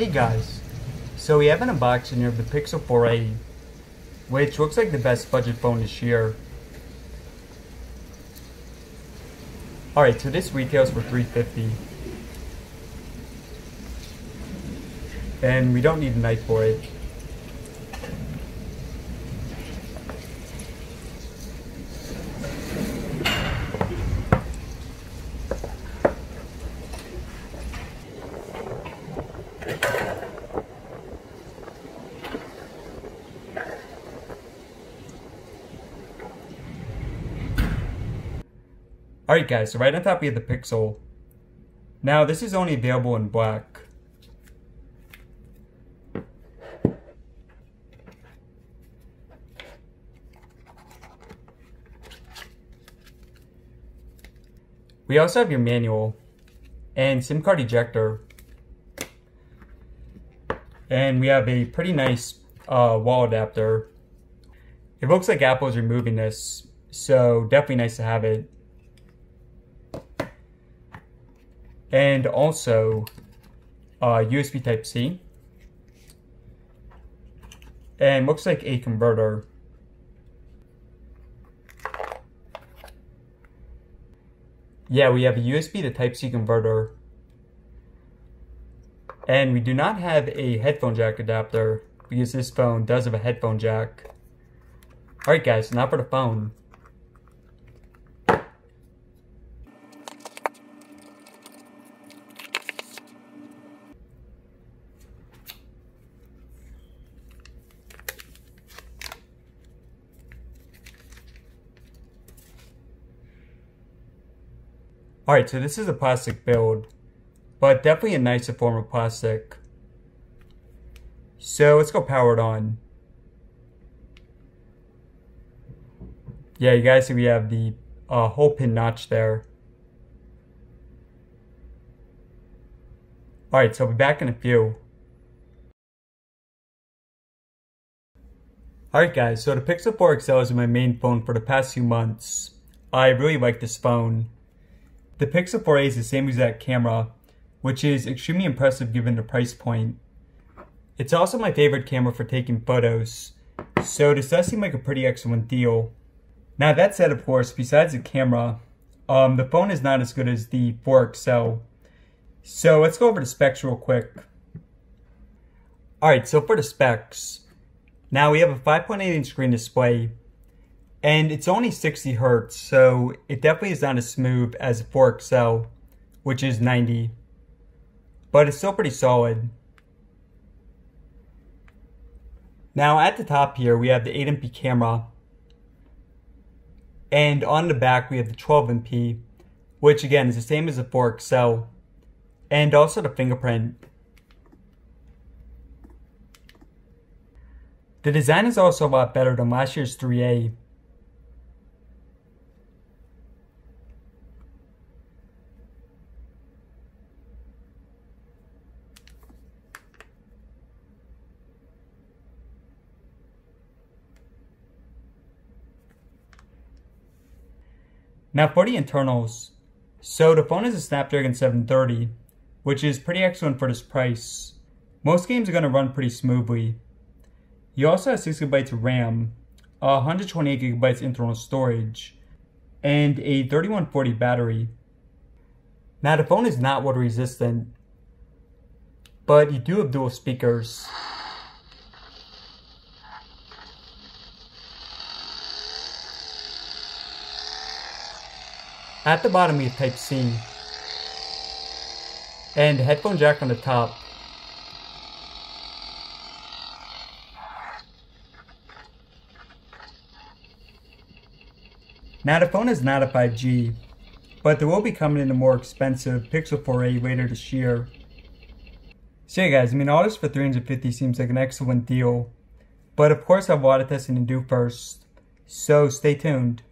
Hey guys, so we have an unboxing here of the Pixel 4a, which looks like the best budget phone this year. Alright, so this retails for 350 And we don't need a knife for it. Alright guys, so right on top we have the Pixel. Now this is only available in black. We also have your manual and SIM card ejector. And we have a pretty nice uh, wall adapter. It looks like Apple's removing this, so definitely nice to have it. And also uh, USB Type-C. And looks like a converter. Yeah, we have a USB to Type-C converter. And we do not have a headphone jack adapter because this phone does have a headphone jack. Alright guys, now for the phone. Alright, so this is a plastic build, but definitely a nicer form of plastic. So let's go power it on. Yeah, you guys see we have the uh, hole pin notch there. Alright, so I'll be back in a few. Alright guys, so the Pixel 4 XL is my main phone for the past few months. I really like this phone. The Pixel 4a is the same exact camera, which is extremely impressive given the price point. It's also my favorite camera for taking photos, so this does seem like a pretty excellent deal. Now that said, of course, besides the camera, um, the phone is not as good as the 4XL. So let's go over the specs real quick. Alright, so for the specs, now we have a 5.8 inch screen display, and it's only 60 hertz, so it definitely is not as smooth as 4XL, which is 90. But it's still pretty solid. Now at the top here, we have the 8MP camera. And on the back, we have the 12MP, which again is the same as the 4XL. And also the fingerprint. The design is also a lot better than last year's 3A, Now for the internals, so the phone is a Snapdragon 730, which is pretty excellent for this price. Most games are going to run pretty smoothly. You also have 6 gigabytes of RAM, 128 gigabytes internal storage, and a 3140 battery. Now the phone is not water resistant, but you do have dual speakers. At the bottom you have Type-C. And headphone jack on the top. Now the phone is not a 5G, but there will be coming in a more expensive Pixel 4a later this year. So yeah guys, I mean all this for 350 seems like an excellent deal, but of course I have a lot of testing to do first, so stay tuned.